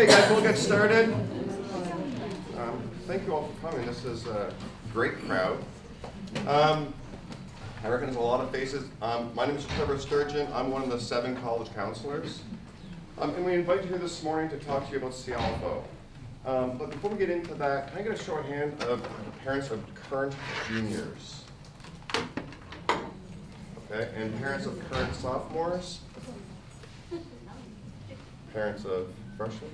Okay, guys, we'll get started. Um, thank you all for coming. This is a great crowd. Um, I recognize a lot of faces. Um, my name is Trevor Sturgeon. I'm one of the seven college counselors. Um, and we invite you here this morning to talk to you about CIALFO. Um, but before we get into that, can I get a show of hand of the parents of current juniors? Okay, and parents of current sophomores? Parents of freshmen?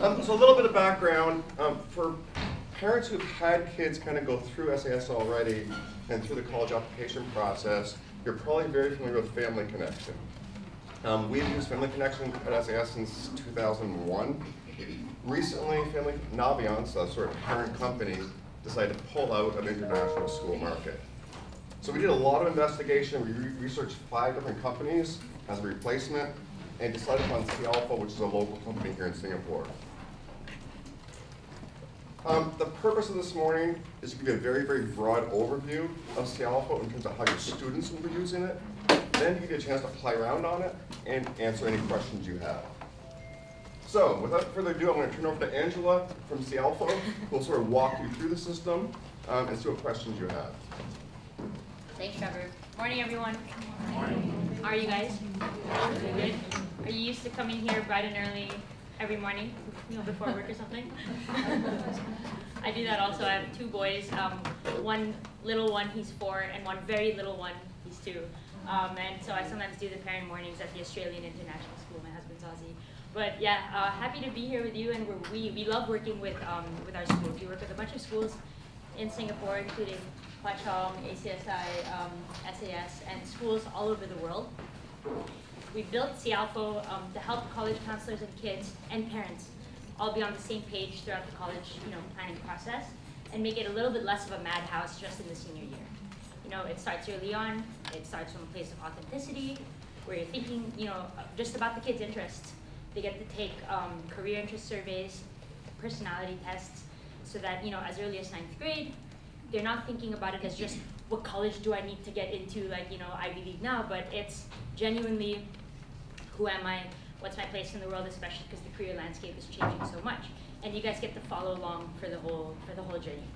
Um, so a little bit of background, um, for parents who've had kids kind of go through SAS already and through the college application process, you're probably very familiar with Family Connection. Um, we've used Family Connection at SAS since 2001. Recently, Family Naviance, a sort of parent company, decided to pull out of international school market. So we did a lot of investigation. We re researched five different companies as a replacement and decided upon CIALFO, which is a local company here in Singapore. Um, the purpose of this morning is to give you a very, very broad overview of CIALFO in terms of how your students will be using it, then give you a chance to play around on it and answer any questions you have. So, without further ado, I'm going to turn over to Angela from CIALFO, who will sort of walk you through the system um, and see what questions you have. Thanks, Trevor. Morning, everyone. Morning. How are you guys? Good. Are you used to coming here bright and early every morning, you know, before work or something? I do that also. I have two boys. Um, one little one, he's four, and one very little one, he's two. Um, and so I sometimes do the parent mornings at the Australian International School. My husband's Aussie. But yeah, uh, happy to be here with you, and we we love working with um, with our schools. We work with a bunch of schools in Singapore, including Hwa Chong, ACSI, um, SAS, and schools all over the world. We built CIALFO um, to help college counselors and kids and parents all be on the same page throughout the college you know, planning process and make it a little bit less of a madhouse just in the senior year. You know, it starts early on, it starts from a place of authenticity, where you're thinking, you know, just about the kids' interests they get to take um, career interest surveys, personality tests, so that, you know, as early as ninth grade, they're not thinking about it as just what college do I need to get into, like, you know, Ivy League now, but it's genuinely who am I, what's my place in the world, especially because the career landscape is changing so much. And you guys get to follow along for the whole, for the whole journey.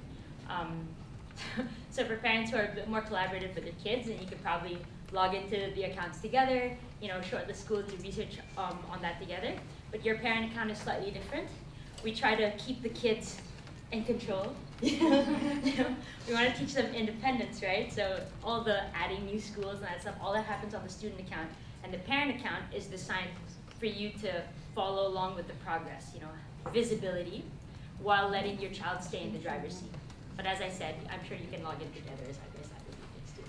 Um, so for parents who are a bit more collaborative with their kids, and you could probably log into the accounts together, you know, show the school do research um, on that together. But your parent account is slightly different. We try to keep the kids in control. you know, we want to teach them independence, right? So all the adding new schools and that stuff, all that happens on the student account. And the parent account is designed for you to follow along with the progress, you know, visibility, while letting your child stay in the driver's seat. But as I said, I'm sure you can log in together as I guess that would be too.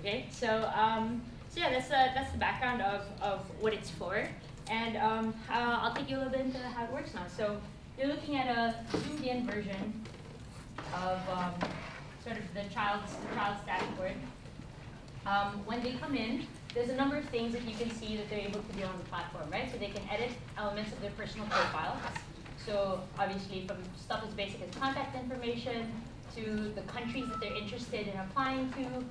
Okay, so um, so yeah, that's uh, that's the background of, of what it's for, and um, uh, I'll take you a little bit into how it works now. So you're looking at a zoomed-in version of um, sort of the child's the child's dashboard. Um, when they come in, there's a number of things that you can see that they're able to do on the platform, right? So they can edit elements of their personal profile. So obviously from stuff as basic as contact information to the countries that they're interested in applying to,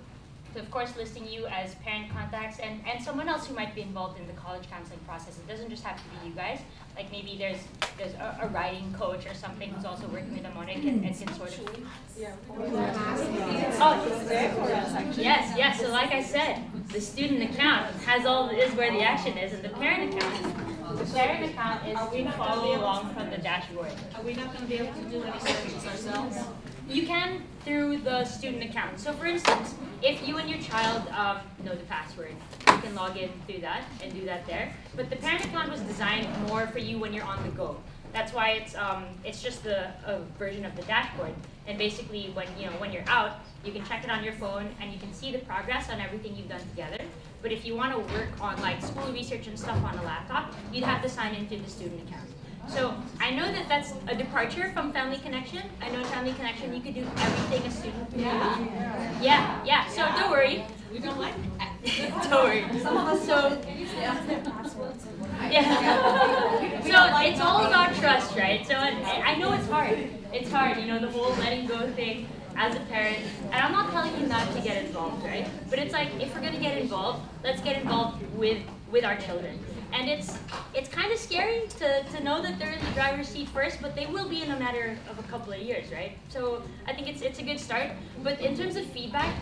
to of course listing you as parent contacts and, and someone else who might be involved in the college counseling process. It doesn't just have to be you guys. Like maybe there's there's a, a writing coach or something who's also working with them on it and, and can sort of Yeah. Oh, yes, yes. So like I said, the student account has all is where the action is, and the parent account, the parent account is we follow along from the dashboard. Are we not going to be able to do any searches ourselves? You can through the student account. So for instance, if you and your child um, know the password, you can log in through that and do that there. But the parent account was designed more for you when you're on the go. That's why it's um, it's just the a version of the dashboard. And basically, when you know when you're out, you can check it on your phone and you can see the progress on everything you've done together. But if you want to work on like school research and stuff on a laptop, you'd have to sign into the student account. So I know that that's a departure from Family Connection. I know Family Connection, you could do everything a student can do. Yeah. Yeah, yeah. So don't worry. We don't like that. don't worry. Some of us So yeah. so it's all about trust, right? So it, I know it's hard. It's hard, you know, the whole letting go thing as a parent. And I'm not telling you not not to get involved, right? But it's like if we're gonna get involved, let's get involved with with our children. And it's it's kind of scary to, to know that they're in the driver's seat first, but they will be in a matter of a couple of years, right? So I think it's it's a good start. But in terms of feedback,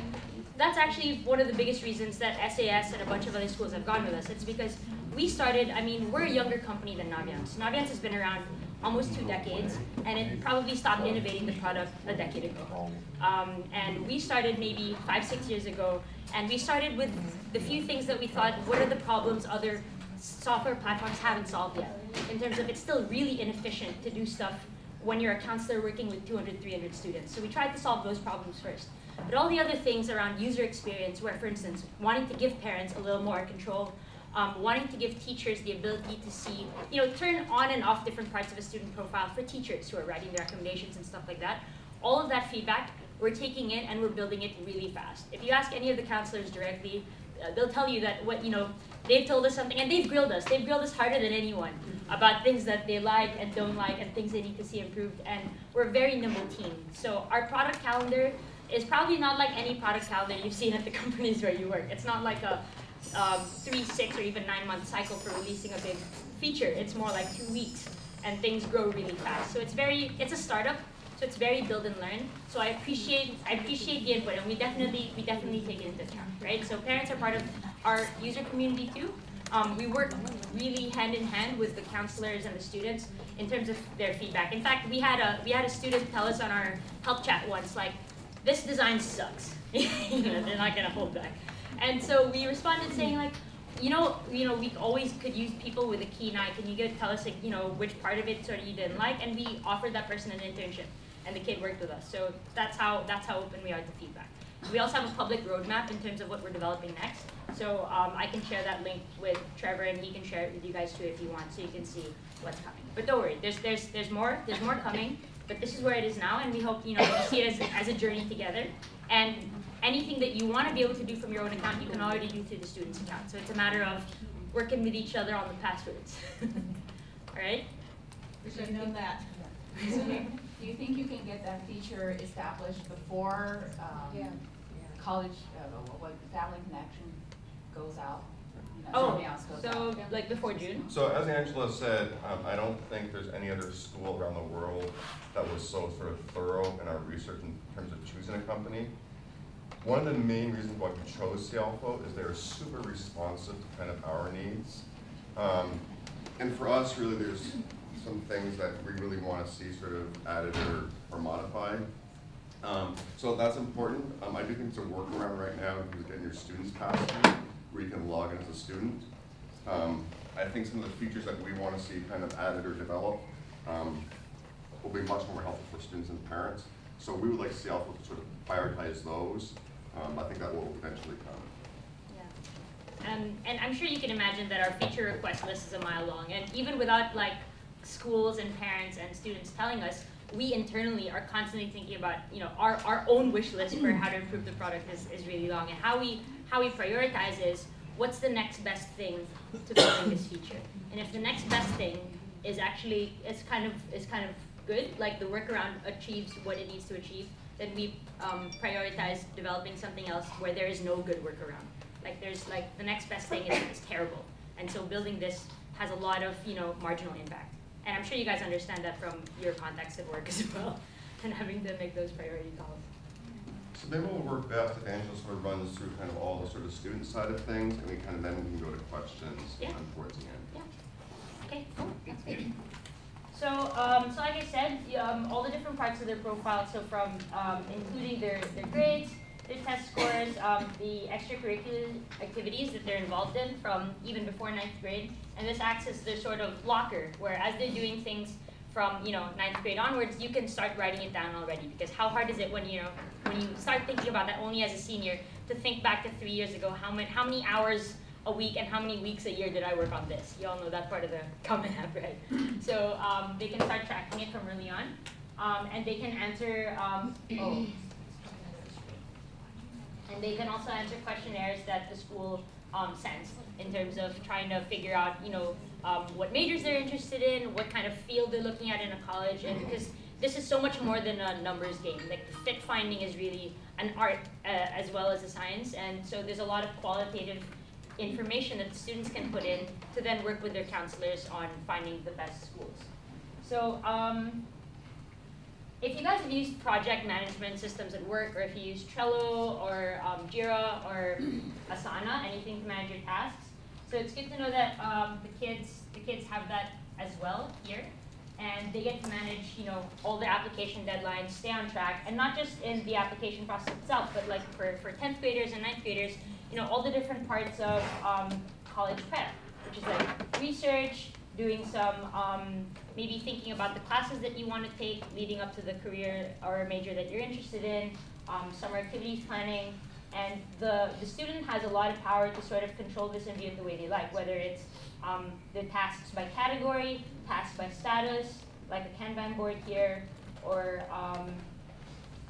that's actually one of the biggest reasons that SAS and a bunch of other schools have gone with us. It's because we started, I mean, we're a younger company than Naviance. Naviance has been around almost two decades, and it probably stopped innovating the product a decade ago. Um, and we started maybe five, six years ago, and we started with the few things that we thought, what are the problems other software platforms haven't solved yet, in terms of it's still really inefficient to do stuff when you're a counselor working with 200, 300 students. So we tried to solve those problems first. But all the other things around user experience, where for instance, wanting to give parents a little more control um, wanting to give teachers the ability to see, you know, turn on and off different parts of a student profile for teachers who are writing their recommendations and stuff like that. All of that feedback, we're taking in and we're building it really fast. If you ask any of the counselors directly, they'll tell you that what, you know, they've told us something and they've grilled us. They've grilled us harder than anyone about things that they like and don't like and things they need to see improved. And we're a very nimble team. So our product calendar is probably not like any product calendar you've seen at the companies where you work. It's not like a um, three, six, or even nine month cycle for releasing a big feature. It's more like two weeks, and things grow really fast. So it's very, it's a startup, so it's very build and learn. So I appreciate, I appreciate the input, and we definitely, we definitely take it into account, right? So parents are part of our user community too. Um, we work really hand in hand with the counselors and the students in terms of their feedback. In fact, we had a we had a student tell us on our help chat once, like, this design sucks. they're not gonna hold back. And so we responded saying like, you know, you know, we always could use people with a keen eye. Can you tell us like, you know, which part of it sort of you didn't like? And we offered that person an internship, and the kid worked with us. So that's how that's how open we are to feedback. We also have a public roadmap in terms of what we're developing next. So um, I can share that link with Trevor, and he can share it with you guys too if you want, so you can see what's coming. But don't worry, there's there's there's more there's more coming. But this is where it is now, and we hope you know you see it as, as a journey together. And anything that you want to be able to do from your own account, you can already do through the student's account. So it's a matter of working with each other on the passwords. All right? We should know that. So do you think you can get that feature established before um, Yeah. college, uh, what, what family connection goes out? You know, Oh, something else goes so out. like before June? So as Angela said, um, I don't think there's any other school around the world that was so sort of thorough in our research in terms of choosing a company. One of the main reasons why we chose Cialfo is they're super responsive to kind of our needs. Um, and for us, really, there's some things that we really want to see sort of added or, or modified. Um, so that's important. Um, I do think it's a workaround right now is getting your students passed through, where you can log in as a student. Um, I think some of the features that we want to see kind of added or developed um, will be much more helpful for students and parents. So we would like to see how Alpha sort of prioritize those. Um, I think that will eventually come. Yeah. And I'm sure you can imagine that our feature request list is a mile long. And even without like schools and parents and students telling us, we internally are constantly thinking about, you know, our, our own wish list for how to improve the product is, is really long. And how we how we prioritize is what's the next best thing to building this feature. And if the next best thing is actually is kind of is kind of good, like the workaround achieves what it needs to achieve, then we um, prioritize developing something else where there is no good workaround. Like there's like the next best thing is, is terrible, and so building this has a lot of you know marginal impact. And I'm sure you guys understand that from your context at work as well, and having to make those priority calls. So maybe will work best if Angela sort of runs through kind of all the sort of student side of things, and we kind of then we can go to questions Yeah. um, towards the end. Yeah. Okay, cool. That's good. So, um, so like I said, um, all the different parts of their profile, so from um, including their, their grades, their test scores, um, the extracurricular activities that they're involved in from even before ninth grade, and this acts as their sort of locker, where as they're doing things from you know ninth grade onwards, you can start writing it down already. Because how hard is it when you know when you start thinking about that only as a senior to think back to three years ago? How many how many hours a week and how many weeks a year did I work on this? You all know that part of the Common App, right? So um, they can start tracking it from early on, um, and they can answer. Um, oh. And they can also answer questionnaires that the school um, sends in terms of trying to figure out, you know, um, what majors they're interested in, what kind of field they're looking at in a college, and because this is so much more than a numbers game. Like the fit finding is really an art uh, as well as a science, and so there's a lot of qualitative information that the students can put in to then work with their counselors on finding the best schools. So um, if you guys have used project management systems at work, or if you use Trello or um, Jira or Asana, anything to manage your tasks, so it's good to know that um, the kids the kids have that as well here, and they get to manage you know all the application deadlines, stay on track, and not just in the application process itself, but like for for 10th graders and 9th graders, you know all the different parts of um, college prep, which is like research, doing some, um, maybe thinking about the classes that you want to take leading up to the career or major that you're interested in, um, summer activities planning, and the, the student has a lot of power to sort of control this and view it the way they like, whether it's um, the tasks by category, tasks by status, like a Kanban board here, or um,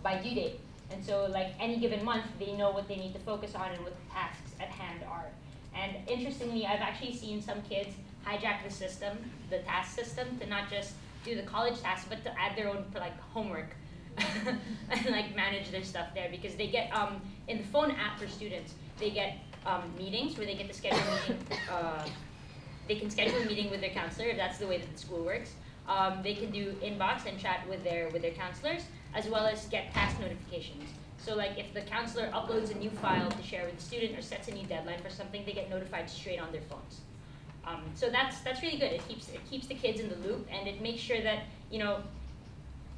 by due date. And so like any given month, they know what they need to focus on and what the tasks at hand are. And interestingly, I've actually seen some kids hijack the system, the task system, to not just do the college tasks, but to add their own like homework and like manage their stuff there because they get um, in the phone app for students, they get um, meetings where they get to schedule a meeting. Uh, they can schedule a meeting with their counselor if that's the way that the school works. Um, they can do inbox and chat with their with their counselors, as well as get task notifications. So like if the counselor uploads a new file to share with the student or sets a new deadline for something, they get notified straight on their phones. Um, so that's that's really good. It keeps it keeps the kids in the loop and it makes sure that you know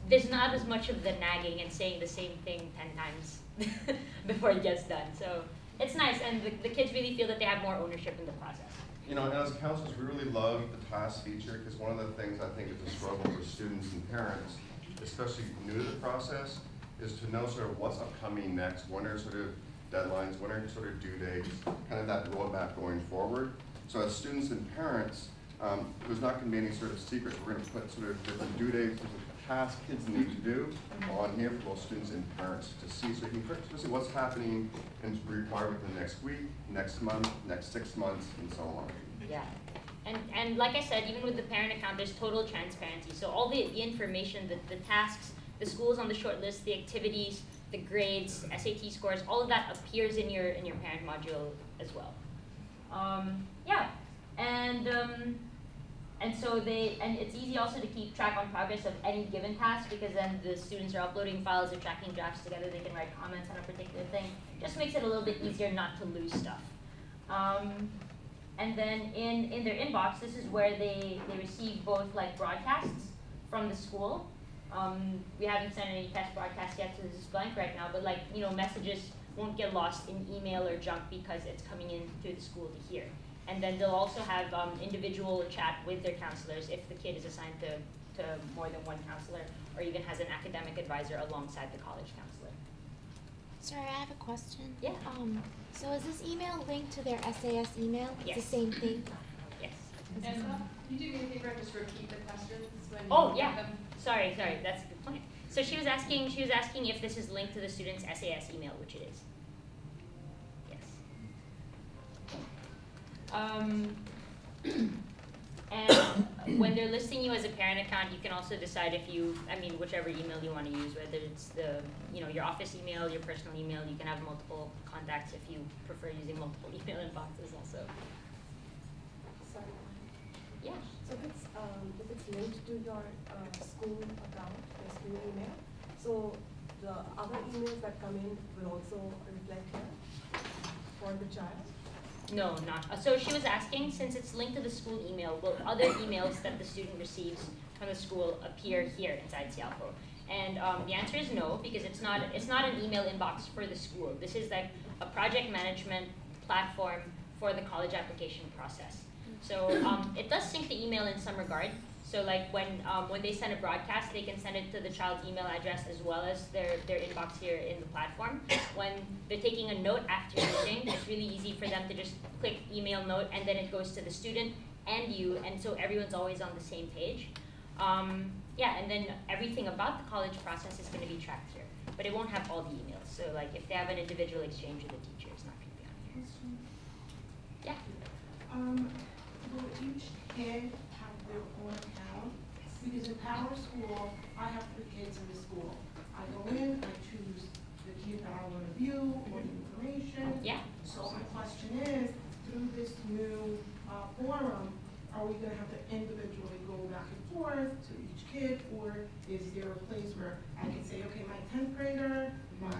there's not as much of the nagging and saying the same thing ten times before it gets done. So it's nice and the, the kids really feel that they have more ownership in the process. You know, and as counselors, we really love the task feature because one of the things I think is a struggle for students and parents, especially new to the process, is to know sort of what's upcoming next, when are sort of deadlines, when are sort of due dates, kind of that roadmap going forward. So as students and parents, um, there's not going to be any sort of secret. We're going to put sort of different due dates, different tasks kids need to do on here for both students and parents to see. So you can quickly see what's happening and required within the next week, next month, next six months, and so on. Yeah. And, and like I said, even with the parent account, there's total transparency. So all the, the information, the, the tasks, the schools on the short list, the activities, the grades, SAT scores, all of that appears in your in your parent module as well. Um, yeah, and um, and so they and it's easy also to keep track on progress of any given task because then the students are uploading files, they're tracking drafts together, they can write comments on a particular thing. Just makes it a little bit easier not to lose stuff. Um, and then in, in their inbox, this is where they, they receive both like broadcasts from the school. Um, we haven't sent any test broadcasts yet, so this is blank right now, but like, you know, messages won't get lost in email or junk because it's coming in through the school to here. And then they'll also have um, individual chat with their counselors if the kid is assigned to, to more than one counselor or even has an academic advisor alongside the college counselor. Sorry, I have a question. Yeah. Um, so is this email linked to their SAS email? It's Yes. the same thing? Yes. And can you do me a favor and just repeat the questions when you Oh, have yeah. them? Sorry, sorry, that's a good point. So she was asking, she was asking if this is linked to the student's SAS email, which it is. Yes. Um, and when they're listing you as a parent account, you can also decide if you, I mean, whichever email you want to use, whether it's the, you know, your office email, your personal email, you can have multiple contacts if you prefer using multiple email inboxes also. Sorry. Yeah. So if it's, um, if it's linked to your, uh, school account, school email, so the other emails that come in will also reflect here for the child? No, not. Uh, so she was asking, since it's linked to the school email, will other emails that the student receives from the school appear here inside Cialfo? And um, the answer is no, because it's not. It's not an email inbox for the school. This is like a project management platform for the college application process. So um, it does sync the email in some regard. So like when um, when they send a broadcast, they can send it to the child's email address as well as their, their inbox here in the platform. When they're taking a note after meeting, it's really easy for them to just click email note and then it goes to the student and you, and so everyone's always on the same page. Um, yeah, and then everything about the college process is going to be tracked here, but it won't have all the emails. So like if they have an individual exchange with the teacher, it's not going to be on here. Yeah. Um, will have their own account? Because in Power School, I have three kids in the school. I go in, I choose the kid that I want to view, or the information. Yeah. So my question is, through this new uh, forum, are we gonna have to individually go back and forth to each kid? Or is there a place where I can say, okay, my tenth grader, my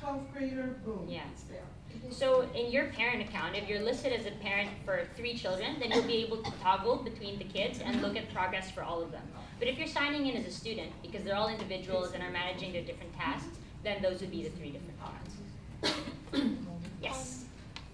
twelfth grader, boom, Yeah. it's there? So in your parent account, if you're listed as a parent for three children, then you'll be able to toggle between the kids and look at progress for all of them. But if you're signing in as a student, because they're all individuals and are managing their different tasks, then those would be the three different parents. Yes.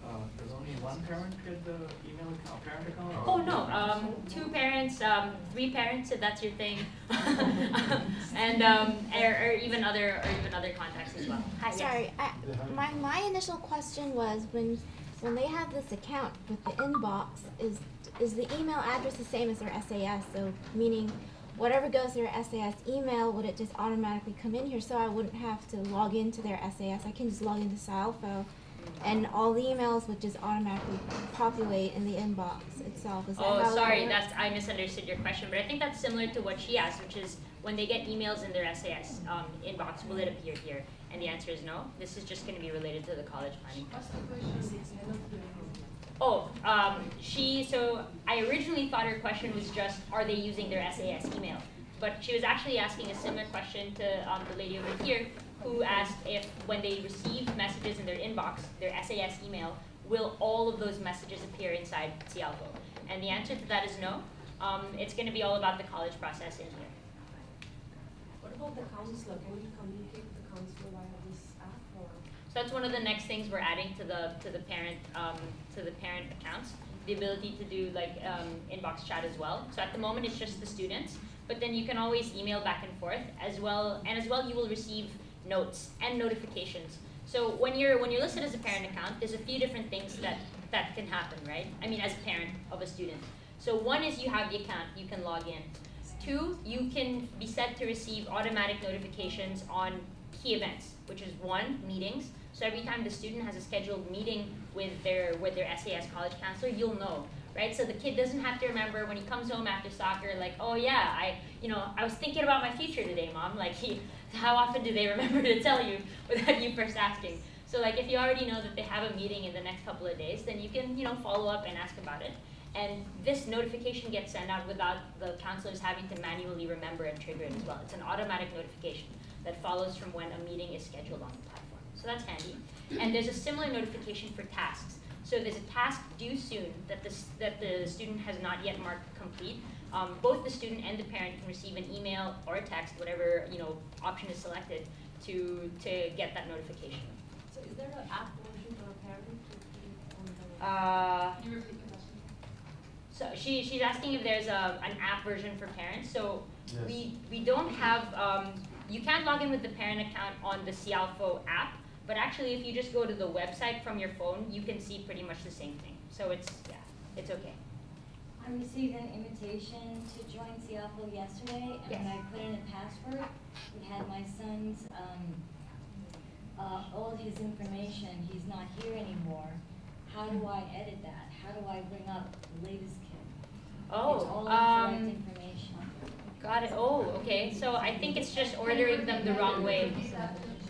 Uh, does only one parent get the email account, parent account? or- Oh, no, um, two parents, um, three parents, if that's your thing. And, um, or, or even other, or even other contacts as well. Hi, yes. Sorry, I, my, my initial question was when, when they have this account with the inbox, is, is the email address the same as their SAS? So meaning whatever goes to their SAS email, would it just automatically come in here? So I wouldn't have to log into their SAS. I can just log into Cialfo and all the emails would just automatically populate in the inbox itself. Is that Oh, it sorry, works? that's, I misunderstood your question, but I think that's similar to what she asked, which is when they get emails in their SAS, um, inbox, will it appear here? And the answer is no, this is just gonna be related to the college planning. Oh, um, she, so I originally thought her question was just, are they using their SAS email? But she was actually asking a similar question to, um, the lady over here, who asked if, when they receive messages in their inbox, their SAS email, will all of those messages appear inside Cialfo? And the answer to that is no. Um, it's gonna be all about the college process in here. What about the counselor? Can we communicate with the counselor via this app or? So that's one of the next things we're adding to the to the parent um, to the parent accounts. The ability to do like um, inbox chat as well. So at the moment it's just the students, but then you can always email back and forth as well. And as well, you will receive notes and notifications. So when you're when you're listed as a parent account, there's a few different things that that can happen, right? I mean, as a parent of a student. So one is you have the account, you can log in. Two, you can be set to receive automatic notifications on key events, which is one, meetings. So every time the student has a scheduled meeting with their with their SAS college counselor, you'll know, right? So the kid doesn't have to remember when he comes home after soccer, like, oh yeah, I, you know, I was thinking about my future today, mom. Like, he, how often do they remember to tell you without you first asking? So like, if you already know that they have a meeting in the next couple of days, then you can, you know, follow up and ask about it. And this notification gets sent out without the counselors having to manually remember and trigger it as well. It's an automatic notification that follows from when a meeting is scheduled on the platform. So that's handy. And there's a similar notification for tasks. So there's a task due soon that the, that the student has not yet marked complete. Um, both the student and the parent can receive an email or a text, whatever you know option is selected, to to get that notification. So is there an app version for a parent to keep on the? Uh, so she, she's asking if there's a, an app version for parents. So we, we don't have, um, you can't log in with the parent account on the Cialfo app, but actually if you just go to the website from your phone, you can see pretty much the same thing. So it's, yeah, it's okay. I received an invitation to join Seattle yesterday, and when I put in a password, it had my son's, um, uh, all his information, he's not here anymore. How do I edit that? How do I bring up the latest kid? It's all Oh, um, information. got it. Oh, okay. So I think it's just ordering them the wrong way.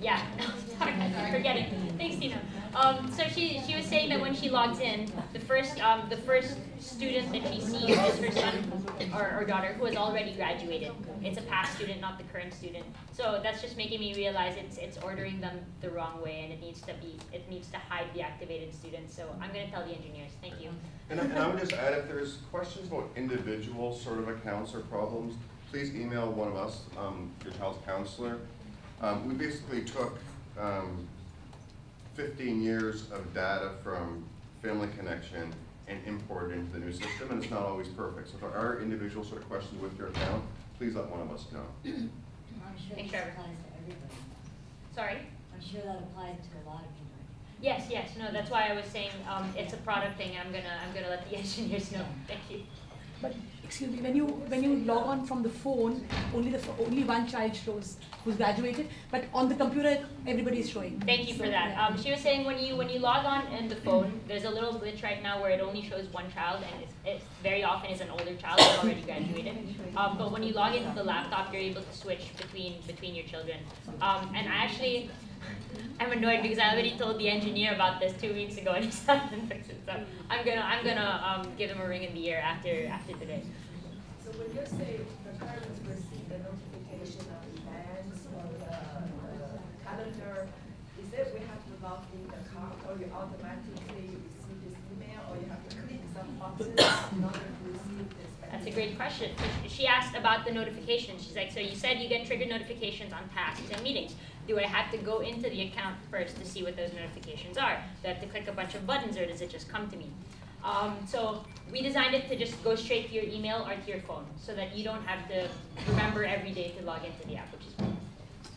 Yeah, sorry, I'm forgetting. Thanks, Tina. Um, so she, she was saying that when she logs in, the first, um, the first student that she sees is her son or, or daughter who has already graduated. It's a past student, not the current student. So that's just making me realize it's, it's ordering them the wrong way and it needs to be, it needs to hide the activated students. So I'm gonna tell the engineers, thank you. And I, and I would just add, if there's questions about individual sort of accounts or problems, please email one of us, um, your child's counselor. Um, we basically took, um, fifteen years of data from Family Connection and imported into the new system, and it's not always perfect. So if there are individual sort of questions with your account, please let one of us know. I'm sure Thanks, this Trevor. applies to everybody. Sorry? I'm sure that applies to a lot of people. Yes, yes, no, that's why I was saying, um, it's a product thing, I'm gonna, I'm gonna let the engineers know, thank you. But excuse me, when you, when you log on from the phone, only the, only one child shows who's graduated, but on the computer, everybody is showing. Thank you for that. Um, she was saying when you when you log on in the phone, there's a little glitch right now where it only shows one child, and it's, it's very often is an older child who's already graduated. Um, but when you log into the laptop, you're able to switch between between your children. Um, and I actually. I'm annoyed because I already told the engineer about this two weeks ago and he still hasn't fixed it. So I'm gonna I'm gonna um, give him a ring in the ear after after today. So when you say the parents receive the notification of events or the the calendar, is it we have to log in the account or you automatically receive this email or you have to click some buttons in order to receive this? That's a great question. She asked about the notifications. She's like, so you said you get triggered notifications on tasks and meetings. Do I have to go into the account first to see what those notifications are? Do I have to click a bunch of buttons or does it just come to me? Um, so we designed it to just go straight to your email or to your phone so that you don't have to remember every day to log into the app, which is great.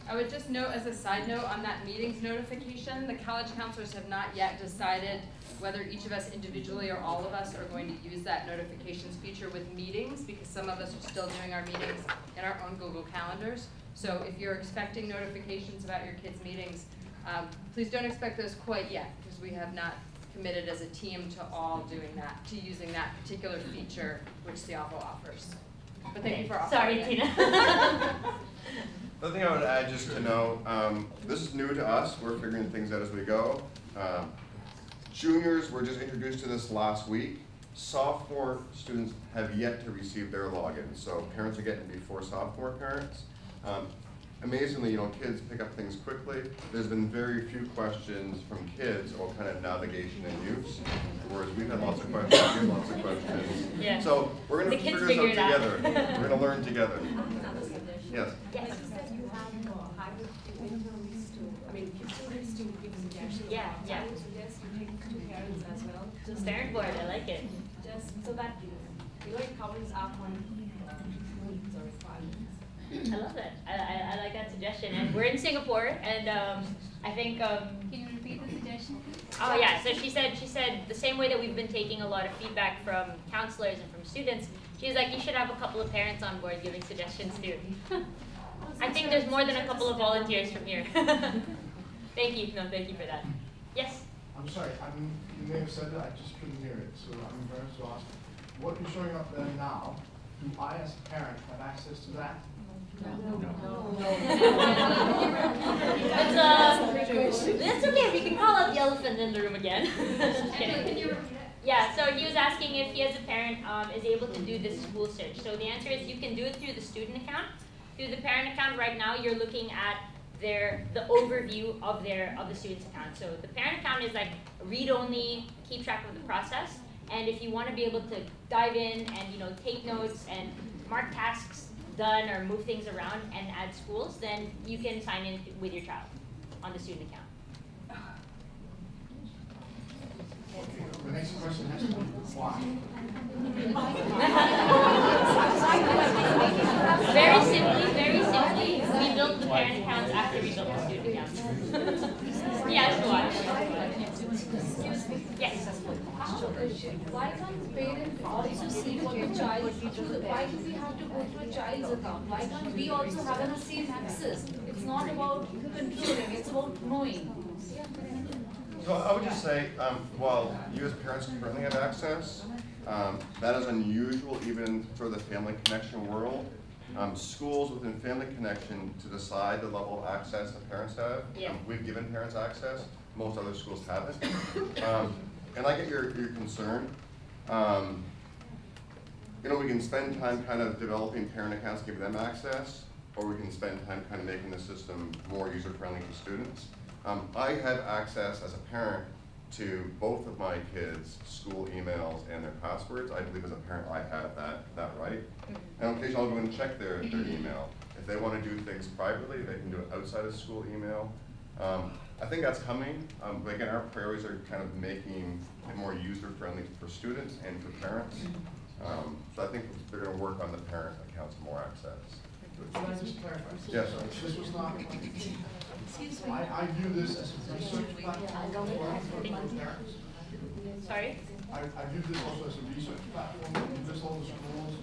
I would just note as a side note on that meetings notification, the college counselors have not yet decided whether each of us individually or all of us are going to use that notifications feature with meetings because some of us are still doing our meetings in our own Google calendars. So if you're expecting notifications about your kids' meetings, um, please don't expect those quite yet because we have not committed as a team to all doing that, to using that particular feature which Cialfo offers. But thank you for offering Sorry, it. Tina. The thing I would add just to know, um, this is new to us, we're figuring things out as we go. Um, Juniors were just introduced to this last week. Sophomore students have yet to receive their login, so parents are getting before sophomore parents. Um, Amazingly, you know, kids pick up things quickly. There's been very few questions from kids about kind of navigation and use, whereas we've had lots of questions, you have lots of questions. Yeah. So we're gonna The figure this out it out. together. We're gonna learn together. Yes. Yes. You said you have hybrid interviews to, I mean, give students to give suggestions. Yeah, yeah. I would suggest you take to parents as well. Just Parent board, I like it. Just so that, you know, it covers up on I love that. I, I, I like that suggestion. And we're in Singapore, and um, I think. Um, Can you repeat the suggestion? oh yeah. So she said she said the same way that we've been taking a lot of feedback from counselors and from students. She's like, you should have a couple of parents on board giving suggestions too. I think there's more than a couple of volunteers from here. thank you. No, thank you for that. Yes. I'm sorry, I'm, you may have said it, I just couldn't hear it, so I'm embarrassed to ask. What is showing up there now, do I as a parent have access to that? It's uh, That's okay. We can call out the elephant in the room again. Yeah, so he was asking if he as a parent um, is able to do this school search. So the answer is you can do it through the student account. Through the parent account right now, you're looking at their the overview of their of the student's account. So the parent account is like read only, keep track of the process. And if you want to be able to dive in and you know take notes and mark tasks done or move things around and add schools, then you can sign in with your child on the student account. Okay, the next question has to be why? Very simply, very simply, we built the parent accounts after we built the student accounts. Yes, why? Yes. Why can't parents also see what the child, through the- why do we have to go to a child's account? Why can't we also have the same access? It's not about controlling, it's about knowing. So I would just say, um, while you as parents currently have access, um, that is unusual even for the family connection world. Um, schools within family connection to decide the level of access that parents have. Yeah. um, We've given parents access, most other schools haven't. Um, and I get your, your concern. Um, you know, we can spend time kind of developing parent accounts, giving them access, or we can spend time kind of making the system more user-friendly for students. Um, I have access as a parent to both of my kids' school emails and their passwords. I believe as a parent, I have that, that right. And occasionally I'll go and check their, their email. If they want to do things privately, they can do it outside of school email. Um, I think that's coming, um, but again, our priorities are kind of making it more user-friendly for students and for parents. Um, so I think they're gonna work on the parent accounts for more access. Can I just clarify? Yes. This was not, Excuse I, I view this as a research platform for, for parents. Sorry? I, I view this also as a research platform, you list all the schools,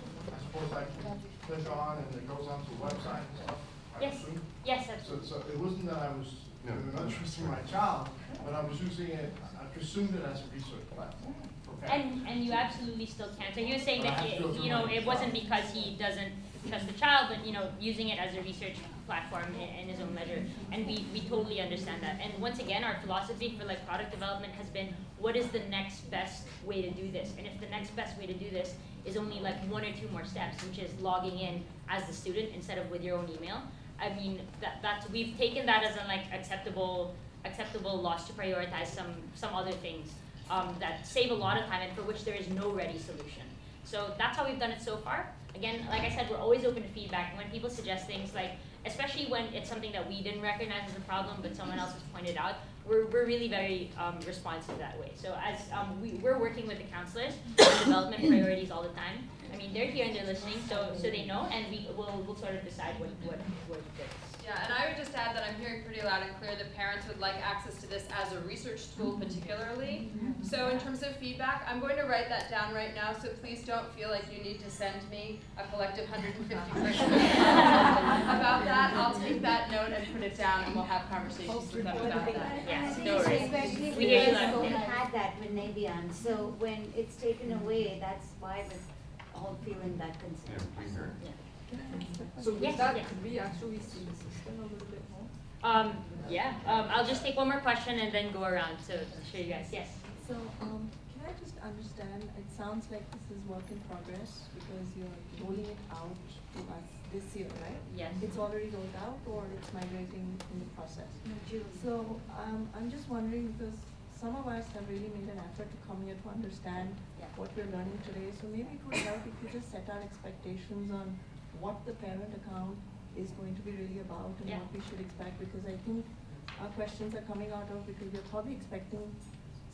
course I can click on and it goes onto the website and stuff? I Yes. assume? Yes, So, absolutely. so it wasn't that I was No. I'm not trusting my child, but I was using it, I presumed it as a research platform for. And, and you absolutely still can. So he was saying But that, have it- you know, it wasn't because he doesn't trust the child, but, you know, using it as a research platform in, in his own measure. And we, we totally understand that. And once again, our philosophy for like product development has been, what is the next best way to do this? And if the next best way to do this is only like one or two more steps, which is logging in as the student instead of with your own email, I mean, that, that's, we've taken that as an like acceptable, acceptable loss to prioritize some, some other things um, that save a lot of time and for which there is no ready solution. So that's how we've done it so far. Again, like I said, we're always open to feedback. And when people suggest things like, especially when it's something that we didn't recognize as a problem, but someone else has pointed out, we're, we're really very um, responsive that way. So as um, we, we're working with the counselors on development priorities all the time. I mean, they're here and they're listening, so so they know, and we will we'll sort of decide what what what. Yeah, and I would just add that I'm hearing pretty loud and clear that parents would like access to this as a research tool mm-hmm. particularly. Mm-hmm. So in terms of feedback, I'm going to write that down right now, so please don't feel like you need to send me a collective 150 questions about that. I'll take that note and put it down and we'll have conversations with them about that. Yes, no worries. Especially We because loud we and clear. had that with Navian, so when it's taken away, that's why we're all feeling that concern. So Yes, with that, yes. could we actually see the system a little bit more? Um, yeah. Um, I'll just take one more question and then go around to show you guys. Yes. So, um, can I just understand, it sounds like this is work in progress because you're rolling it out to us this year, right? Yes. It's already rolled out or it's migrating in the process? No, So, um, I'm just wondering because some of us have really made an effort to come here to understand Yeah. what we're learning today. So maybe it would help if you just set our expectations on what the parent account is going to be really about and Yeah. what we should expect because I think our questions are coming out of because we're probably expecting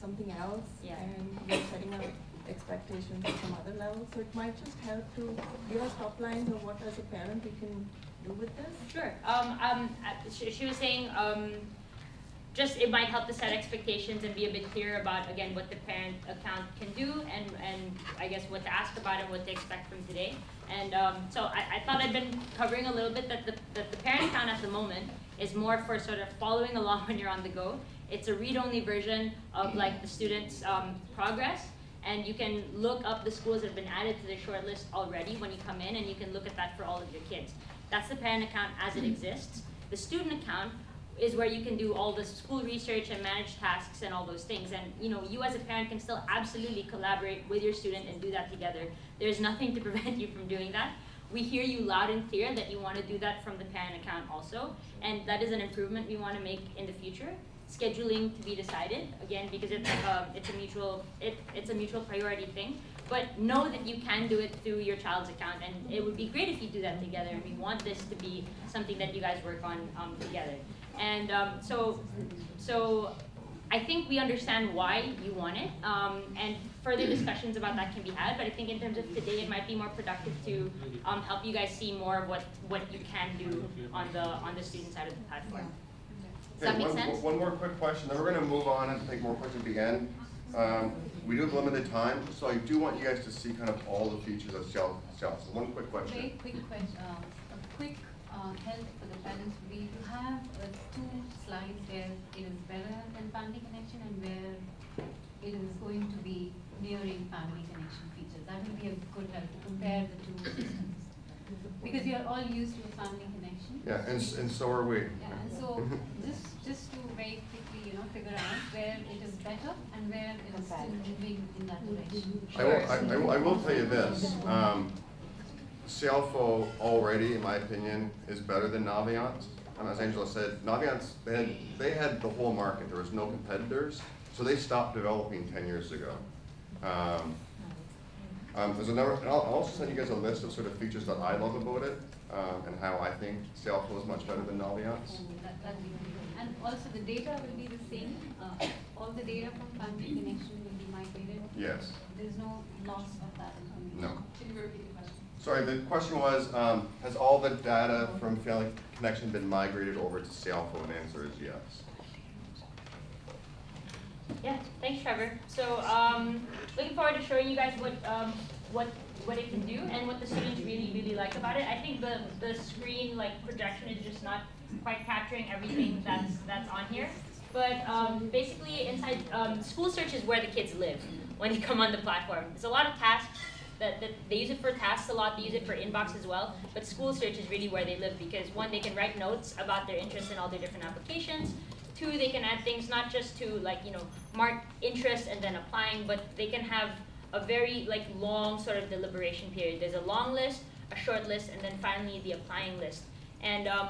something else Yeah. and we're setting up expectations at some other level. So it might just help to give us top lines of what as a parent we can do with this. Sure. Um, um, uh, she, she was saying, um, just it might help to set expectations and be a bit clearer about again what the parent account can do and and I guess what to ask about and what to expect from today. And um, so I, I thought I'd been covering a little bit that the that the parent account at the moment is more for sort of following along when you're on the go. It's a read-only version of like the student's um, progress. And you can look up the schools that have been added to the short list already when you come in, and you can look at that for all of your kids. That's the parent account as it exists. The student account is where you can do all the school research and manage tasks and all those things. And you know, you as a parent can still absolutely collaborate with your student and do that together. There's nothing to prevent you from doing that. We hear you loud and clear that you want to do that from the parent account also, and that is an improvement we want to make in the future. Scheduling to be decided again because it's a, it's a mutual it, it's a mutual priority thing. But know that you can do it through your child's account, and it would be great if you do that together. And we want this to be something that you guys work on um, together. And um, so, so I think we understand why you want it, um, and further discussions about that can be had. But I think in terms of today, it might be more productive to um, help you guys see more of what, what you can do on the on the student side of the platform. Does that make one- sense? One more quick question, then we're gonna move on and take more questions at the end. Um, we do have limited time, so I do want you guys to see kind of all the features of Self, Self. So one quick question. Very quick question, uh, a quick uh, help for we parents would be to have uh, two slides where it is better than family connection and where it is going to be nearing family connection features. That would be a good help to compare the two systems. Because you are all used to a family connection. Yeah, and, and so are we. Yeah, and so just, just to very quickly, you know, figure out where it is better and where it is still moving in that direction. I will, I, I will- I will tell you this, um, Cialfo already, in my opinion, is better than Naviance. And as Angela said, Naviance, they had, they had the whole market, there was no competitors, so they stopped developing ten years ago. Um, um, there's another, and I'll, I'll also send you guys a list of sort of features that I love about it, um, and how I think Cialfo is much better than Naviance. That, that'd be good. And also the data will be the same, uh, all the data from family connection will be migrated? Yes. There's no loss of that information? No. Sorry, the question was, um, has all the data from Family Connection been migrated over to Cialfo? And the answer is yes. Yeah, thanks, Trevor. So, um, looking forward to showing you guys what um, what what it can do and what the students really really like about it. I think the the screen like projection is just not quite capturing everything that's that's on here. But um, basically, inside um, school search is where the kids live when they come on the platform. There's a lot of tasks that, that they use it for tasks a lot. They use it for inbox as well. But school search is really where they live because one, they can write notes about their interests in all their different applications. Two, they can add things not just to like you know mark interest and then applying, but they can have a very like long sort of deliberation period. There's a long list, a short list, and then finally the applying list. And um,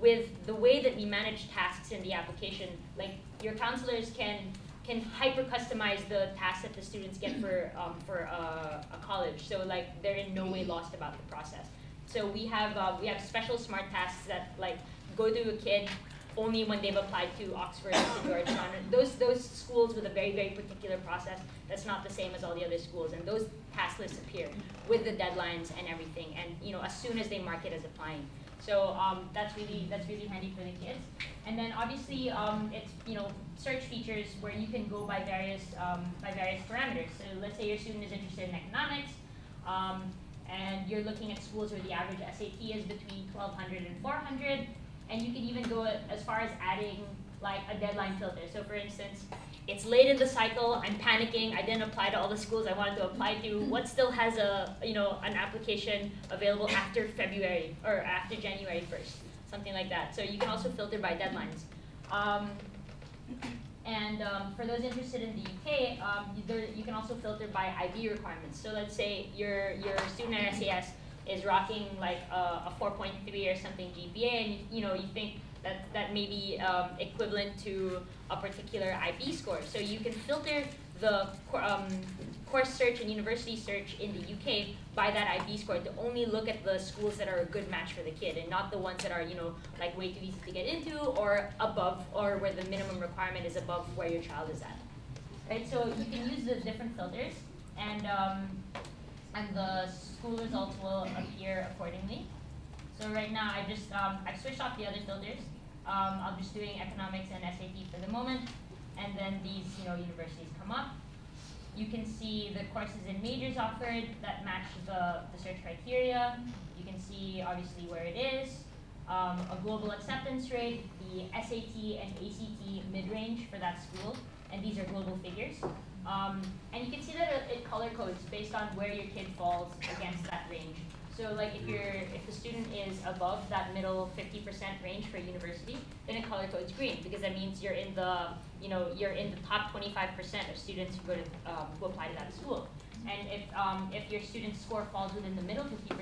with the way that we manage tasks in the application, like your counselors can can hyper customize the tasks that the students get for um, for uh, a college. So like they're in no way lost about the process. So we have uh, we have special smart tasks that like go to a kid only when they've applied to Oxford or to Georgetown. Those those schools with a very very particular process that's not the same as all the other schools, and those task lists appear with the deadlines and everything. And you know as soon as they mark it as applying. So um, that's really that's really handy for the kids. And then obviously um, it's you know search features where you can go by various um, by various parameters. So let's say your student is interested in economics, um, and you're looking at schools where the average SAT is between 1200 and 400, and you can even go as far as adding like a deadline filter. So for instance, it's late in the cycle, I'm panicking, I didn't apply to all the schools I wanted to apply to. What still has a, you know, an application available after February or after January 1st, something like that. So you can also filter by deadlines. Um, and um, for those interested in the UK, um, there, you can also filter by IB requirements. So let's say your, your student at SAS is rocking like a, a 4.3 or something GPA, and you, you know you think that, that may be um, equivalent to a particular IB score. So you can filter the um, course search and university search in the UK by that IB score to only look at the schools that are a good match for the kid and not the ones that are, you know, like way too easy to get into or above or where the minimum requirement is above where your child is at. Right, so you can use the different filters and um, and the school results will appear accordingly. So right now I just um, I've switched off the other filters um, I'm just doing economics and SAT for the moment, and then these you know universities come up. You can see the courses and majors offered that match the, the search criteria. You can see obviously where it is, um, a global acceptance rate, the SAT and ACT mid-range for that school, and these are global figures. Um, and you can see that it color codes based on where your kid falls against that range. So like if you're if the student is above that middle 50% range for a university, then it color codes green because that means you're in the you know you're in the top 25% of students who go to um, who apply to that school. And if um, if your student score falls within the middle 50%,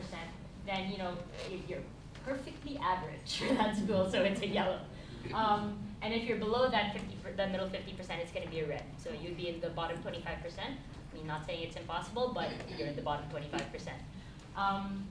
then you know you're perfectly average for that school, so it's a yellow. Um, and if you're below that 50, the middle 50%, it's going to be a red. So you'd be in the bottom 25%. I mean, not saying it's impossible, but you're in the bottom 25%. Um,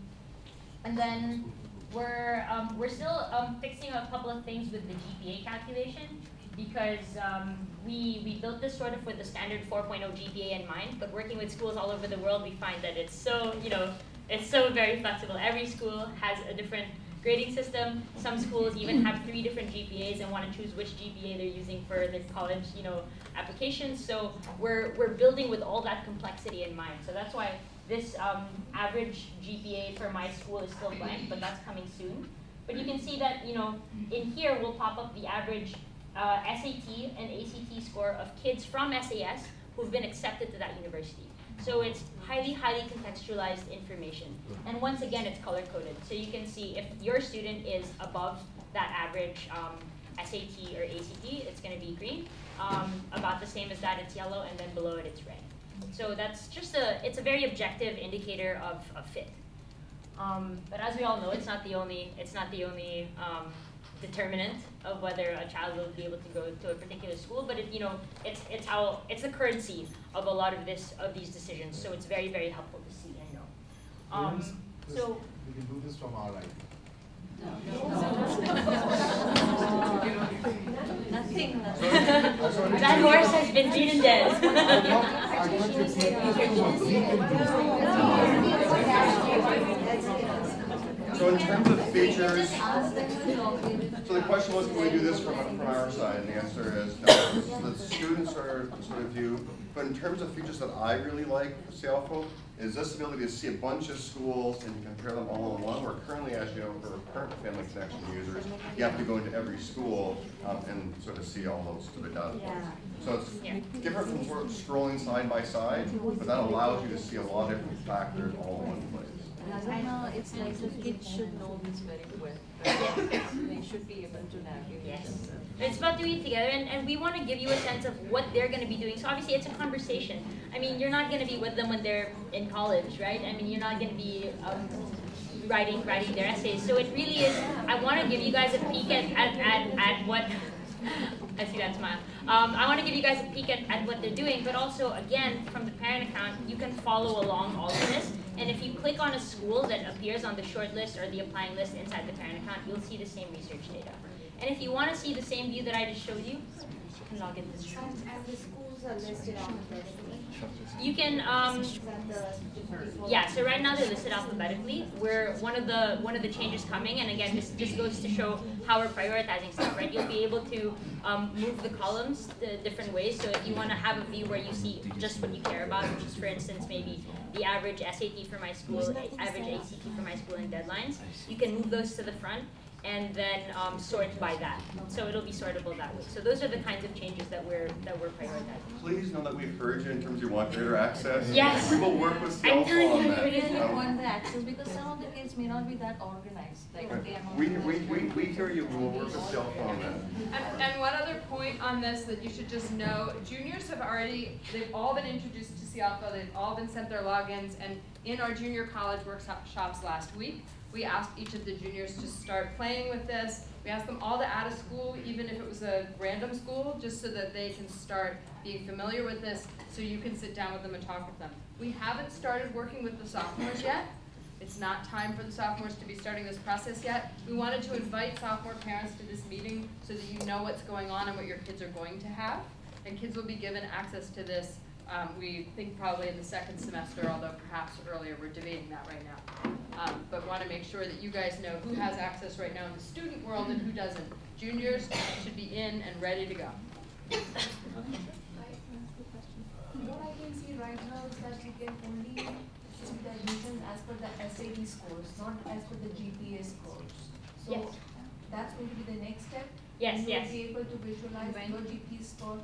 and then we're, um, we're still um, fixing a couple of things with the GPA calculation because um, we, we built this sort of with the standard 4.0 GPA in mind, but working with schools all over the world, we find that it's so, you know, it's so very flexible. Every school has a different grading system. Some schools even have three different GPAs and want to choose which GPA they're using for their college, you know, applications. So we're, we're building with all that complexity in mind. So that's why this um, average GPA for my school is still blank, but that's coming soon. But you can see that, you know, in here will pop up the average uh, SAT and ACT score of kids from SAS who've been accepted to that university. So it's highly, highly contextualized information. And once again, it's color-coded. So you can see if your student is above that average um, SAT or ACT, it's going to be green. Um, about the same as that, it's yellow, and then below it, it's red. So that's just a, it's a very objective indicator of, of fit. Um, but as we all know, it's not the only, it's not the only um, determinant of whether a child will be able to go to a particular school, but it, you know, it's, it's how, it's the currency of a lot of this, of these decisions. So it's very, very helpful to see and know. Um, so. We can do this from our right. Nothing. that horse has been beaten dead. so So in terms of features, Just ask them to log in. so the question was, can we do this from, from our side? And the answer is no. The students are sort of view, but in terms of features that I really like for Cialfo, is this ability to see a bunch of schools and compare them all in one, where currently, as you know, for current Family Connection users, you have to go into every school um, and sort of see all those to the data points. So it's different from sort of scrolling side by side, but that allows you to see a lot of different factors all in one place. Of it's like the kids should know this very well. They should be able to navigate Yes. themselves. It's about doing it together, and, and we want to give you a sense of what they're going to be doing. So obviously, it's a conversation. I mean, you're not going to be with them when they're in college, right? I mean, you're not going to be um, writing writing their essays. So it really is. I want to give you guys a peek at at, at, at what. I see that smile. Um, I want to give you guys a peek at, at what they're doing, but also, again, from the parent account, you can follow along all of this. And if you click on a school that appears on the short list or the applying list inside the parent account, you'll see the same research data. And if you want to see the same view that I just showed you, you can log into this. And the schools are listed alphabetically. You can, um, Is that the default? yeah, so right now they're listed alphabetically. We're, one of the, one of the changes coming, and again, this just goes to show how we're prioritizing stuff, right? You'll be able to, um, move the columns the different ways, so if you wanna have a view where you see just what you care about, which is for instance, maybe the average SAT for my school, average ACT for my school and deadlines, you can move those to the front, and then, um, sort by that. So it'll be sortable that way. So those are the kinds of changes that we're, that we're prioritizing. Please know that we've heard you in terms of you want greater access. Yes. We will work with I'm telling on you, that. it is Really Um, want the access because some of the kids may not be that organized, like they are. We, we, we, we hear you, we will work with Cialfo on that. And, and one other point on this that you should just know, juniors have already, they've all been introduced to Cialfo, they've all been sent their logins, and in our junior college workshops last week, we asked each of the juniors to start playing with this. We asked them all to add a school, even if it was a random school, just so that they can start being familiar with this, so you can sit down with them and talk with them. We haven't started working with the sophomores yet, it's not time for the sophomores to be starting this process yet. We wanted to invite sophomore parents to this meeting so that you know what's going on and what your kids are going to have. And kids will be given access to this, um, we think probably in the second semester, although perhaps earlier, we're debating that right now. Um, but wanna make sure that you guys know who has access right now in the student world and who doesn't. Juniors should be in and ready to go. What I can see right now is that we can only see the admissions as per the SAT scores, not as per the GPA scores. So Yes. that's going to be the next step. Yes, And yes. You'll be able to visualize your GPA score,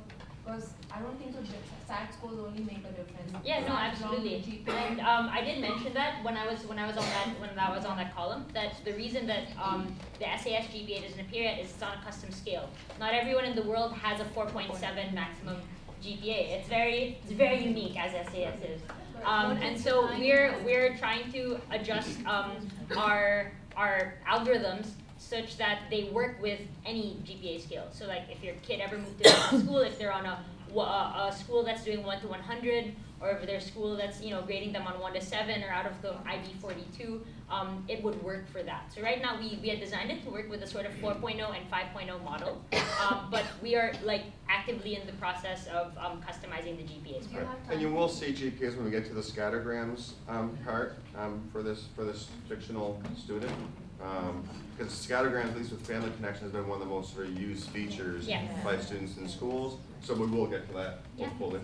because I don't think so SAT scores only make a difference. Yeah, no, absolutely. And um, I did mention that when I was when I was on that when that was on that column that the reason that um, the SAS GPA doesn't appear yet is it's on a custom scale. Not everyone in the world has a 4.7 maximum GPA. It's very it's very unique as SAS is. Um, and so we're we're trying to adjust um, our our algorithms such that they work with any GPA scale. So like if your kid ever moved to a school, if they're on a, wa- a school that's doing one to 100, or if their school that's you know grading them on one to seven or out of the IB 42, um, it would work for that. So right now we, we had designed it to work with a sort of 4.0 and 5.0 model, um, but we are like actively in the process of um, customizing the GPA score. And you will see GPAs when we get to the scattergrams um, part um, for this for this fictional student. Because scattergrams, at least with Family Connection, has been one of the most sort of used features Yes. by students in schools. So we will get to that Yeah. hopefully.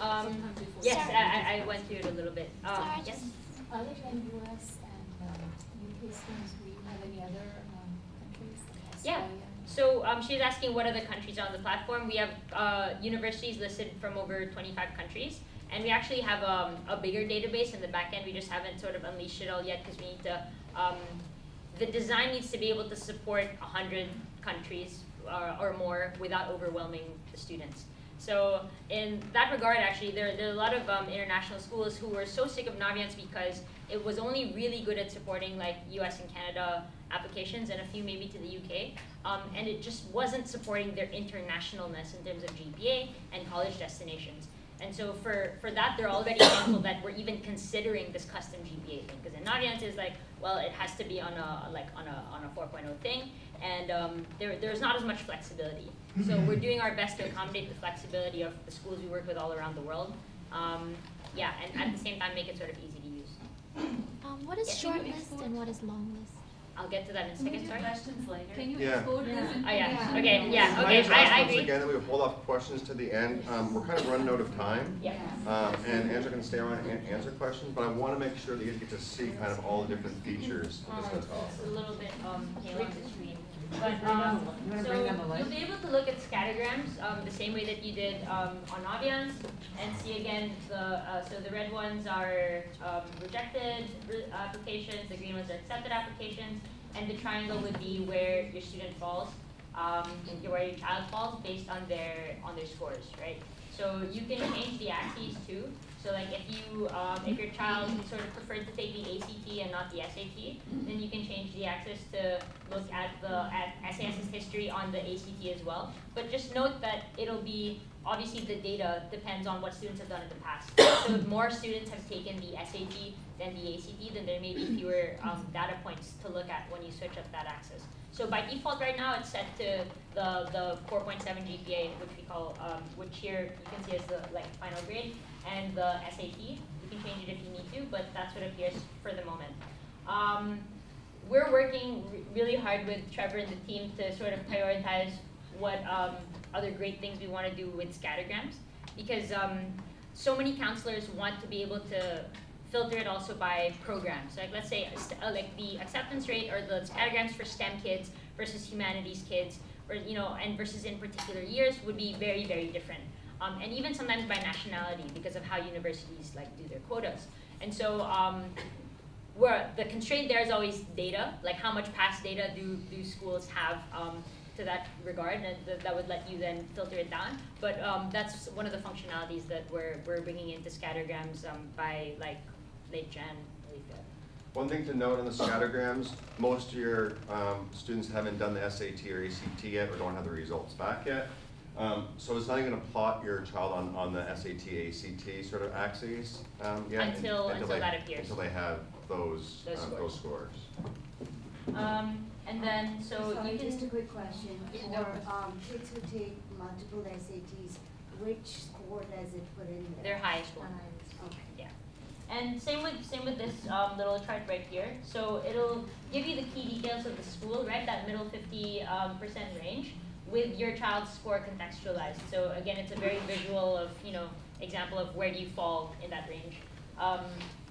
Um, yes, I, I- I went through it a little bit. Um, Sorry, yes. Other than US and um, UK students, do you have any other um, countries like Yeah. Australia? So um, she's asking what other countries are on the platform. We have uh, universities listed from over 25 countries. And we actually have um, a bigger database in the back end. We just haven't sort of unleashed it all yet because we need to, um, the design needs to be able to support 100 countries uh, or more without overwhelming the students. So in that regard, actually, there, there are a lot of um, international schools who were so sick of Naviance because it was only really good at supporting like US and Canada applications and a few maybe to the UK. Um, and it just wasn't supporting their internationalness in terms of GPA and college destinations. And so for, for that, they're already thankful that we're even considering this custom GPA thing. Because in Naviance is like, well, it has to be on a like on a on a 4.0 thing, and um, there there's not as much flexibility. So we're doing our best to accommodate the flexibility of the schools we work with all around the world. Um, yeah, and at the same time make it sort of easy to use. Um, what is Yes. short list and what is long list? I'll get to that in a second, sorry. questions later. Can you Yeah. export this Oh, information? yeah, okay, yeah, Can I okay, I, I once agree. again that we hold off questions to the end? Um, we're kind of running out of time. Yeah. Um, and Angela can stay around and answer questions, but I want to make sure that you get to see kind of all the different features Um, of this it's a little bit, um, pale on the screen. But, um, so bring down the light? you'll be able to look at scattergrams, um, the same way that you did, um, on Naviance and see again, the, uh, so the red ones are, um, rejected re- applications, the green ones are accepted applications, and the triangle would be where your student falls, um, where your child falls based on their, on their scores, right? So you can change the axes. So like if you, um, if your child sort of preferred to take the ACT and not the SAT, then you can change the axis to look at the, at SAS's history on the ACT as well. But just note that it'll be, obviously the data depends on what students have done in the past. So if more students have taken the SAT than the ACT, then there may be fewer, um, data points to look at when you switch up that axis. So by default right now, it's set to the, the four point seven GPA, which we call, um, which here you can see as the like final grade, and the SAT. You can change it if you need to, but that's what appears for the moment. Um, we're working re- really hard with Trevor and the team to sort of prioritize what um, other great things we want to do with scattergrams, because um, so many counselors want to be able to filter it also by programs. Like let's say, uh, like the acceptance rate or the scattergrams for STEM kids versus humanities kids, or you know, and versus in particular years would be very, very different. Um, and even sometimes by nationality because of how universities like do their quotas. And so um, where the constraint there is always data, like how much past data do, do schools have um, to that regard, and th- that would let you then filter it down. But um, that's one of the functionalities that we're, we're bringing into scattergrams um, by like late Jan. One thing to note on the scattergrams, most of your um, students haven't done the SAT or ACT yet or don't have the results back yet. Um, so it's not even going to plot your child on, on the SAT, ACT sort of axes um, yet. Until- until they- that appears. Until they have those, Those um, scores. those scores. Um, and then, so Sorry, you can. just a quick question. Yeah, For, no um, kids who take multiple SATs, which score does it put in there? Their highest score. Highest, okay. Yeah. And same with same with this um, little chart right here. So it'll give you the key details of the school, right? That middle 50 um, percent range with your child's score contextualized. So again, it's a very visual of you know example of where do you fall in that range. Um,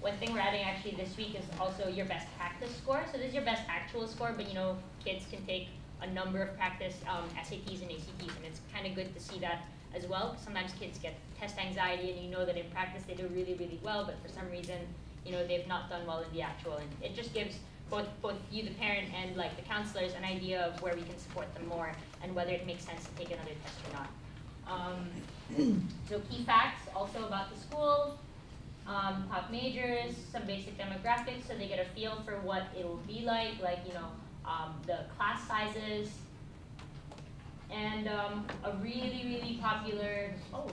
one thing we're adding actually this week is also your best practice score. So this is your best actual score, but you know kids can take a number of practice um, SATs and ACTs, and it's kind of good to see that as well. sometimes kids get test anxiety, and you know that in practice they do really, really well, but for some reason, you know, they've not done well in the actual, and it just gives both both you, the parent, and like the counselors, an idea of where we can support them more, and whether it makes sense to take another test or not. Um, so key facts also about the school, um, top majors, some basic demographics, so they get a feel for what it'll be like, like you know, um, the class sizes, and um, a really, really popular, oh,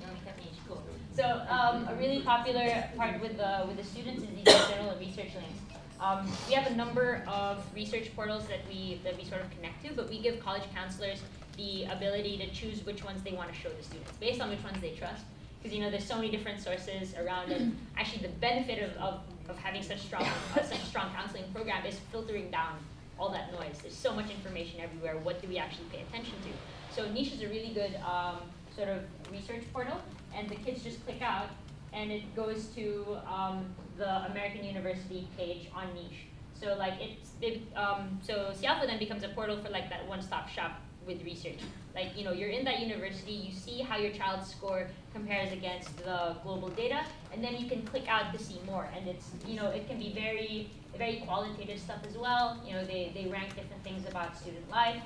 no, that means cool. So um, a really popular part with the, with the students is these and research links. Um, we have a number of research portals that we, that we sort of connect to, but we give college counselors the ability to choose which ones they want to show the students, based on which ones they trust. Because you know, there's so many different sources around it. Actually, the benefit of, of, of having such strong, uh, such a strong counseling program is filtering down all that noise. There's so much information everywhere. What do we actually pay attention to? So Niche is a really good um, sort of research portal, and the kids just click out, and it goes to um, the American University page on Niche. So like it's it, um, so Cialfo then becomes a portal for like that one-stop shop with research. Like you know you're in that university, you see how your child's score compares against the global data, and then you can click out to see more. And it's you know it can be very very qualitative stuff as well. You know they they rank different things about student life,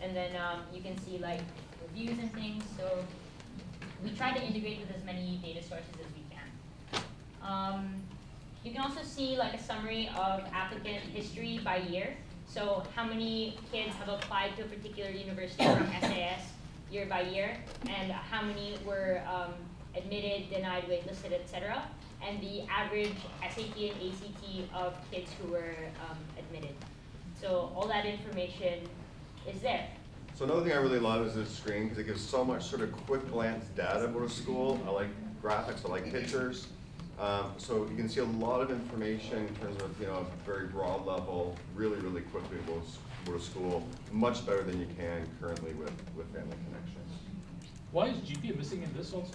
and then um, you can see like reviews and things. So we try to integrate with as many data sources as we can. Um, you can also see like a summary of applicant history by year. So how many kids have applied to a particular university from SAS year by year, and how many were um, admitted, denied, waitlisted, etc. And the average SAT and ACT of kids who were um, admitted. So all that information is there. So another thing I really love is this screen because it gives so much sort of quick glance data about a school. I like graphics, I like pictures. Um, so you can see a lot of information in terms of, you know, a very broad level, really, really quickly about, s- about a school, much better than you can currently with, with Family Connections. Why is GPA missing in this also?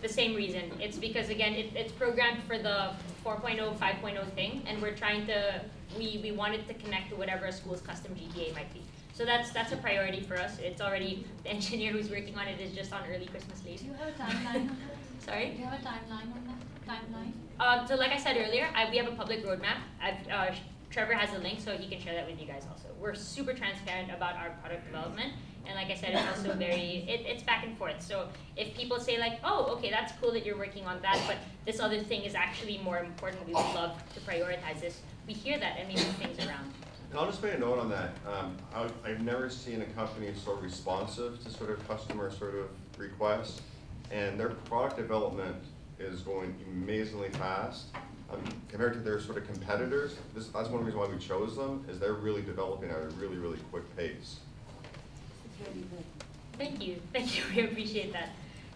the same reason. It's because again, it, it's programmed for the 4.0, 5.0 thing, and we're trying to, we, we wanted to connect to whatever a school's custom GPA might be. So that's that's a priority for us. It's already, the engineer who's working on it is just on early Christmas leave. Do you have a timeline on that? Sorry? Do you have a timeline on that, timeline? Uh, so like I said earlier, I, we have a public roadmap. I've, uh, Trevor has a link, so he can share that with you guys also. We're super transparent about our product development, and like I said, it's also very, it, it's back and forth. So if people say like, oh, okay, that's cool that you're working on that, but this other thing is actually more important, we would love to prioritize this, we hear that and we move things around. And I'll just make a note on that. Um, I, I've never seen a company so responsive to sort of customer sort of requests. And their product development is going amazingly fast. Um, compared to their sort of competitors, this, that's one reason why we chose them, is they're really developing at a really, really quick pace. Thank you, thank you, we appreciate that.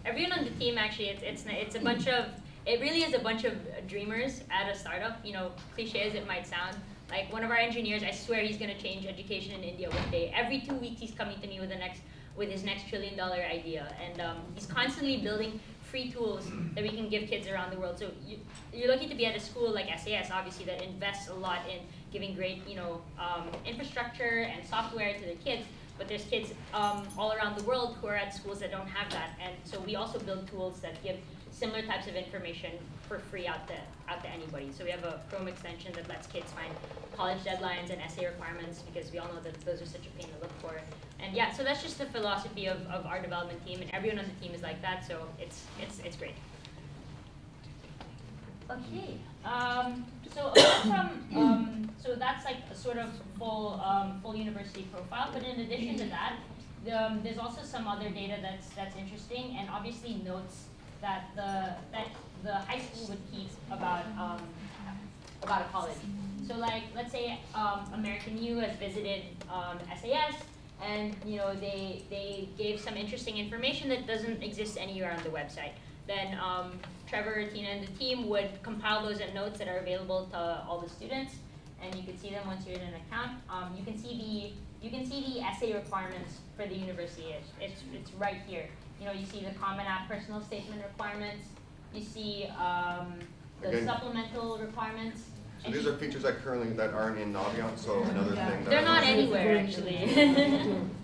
Everyone on the team actually, it's, it's, it's a bunch of, it really is a bunch of dreamers at a startup, you know, cliche as it might sound. Like one of our engineers, I swear he's gonna change education in India one day. Every two weeks he's coming to me with the next, with his next trillion dollar idea. And um, he's constantly building free tools that we can give kids around the world. So you, you're lucky to be at a school like SAS, obviously, that invests a lot in giving great, you know, um, infrastructure and software to their kids. But there's kids um, all around the world who are at schools that don't have that. And so we also build tools that give similar types of information for free out to, out to anybody. So we have a Chrome extension that lets kids find college deadlines and essay requirements because we all know that those are such a pain to look for. And yeah, so that's just the philosophy of, of our development team and everyone on the team is like that, so it's, it's, it's great. Okay, um, so from, um, so that's like a sort of full, um, full university profile, but in addition to that, um, there's also some other data that's, that's interesting and obviously notes that the, that the high school would keep about, um, about a college. So like, let's say, um, American U has visited, um, SAS, and, you know, they, they gave some interesting information that doesn't exist anywhere on the website. Then, um, Trevor, Tina, and the team would compile those at notes that are available to all the students, and you can see them once you're in an account. Um, you can see the, you can see the essay requirements for the university. It's, it's, it's right here. You know, you see the Common App personal statement requirements, you see, um, the Again- supplemental requirements. So these are features that currently, that aren't in Naviance, so another thing that. They're not anywhere, actually.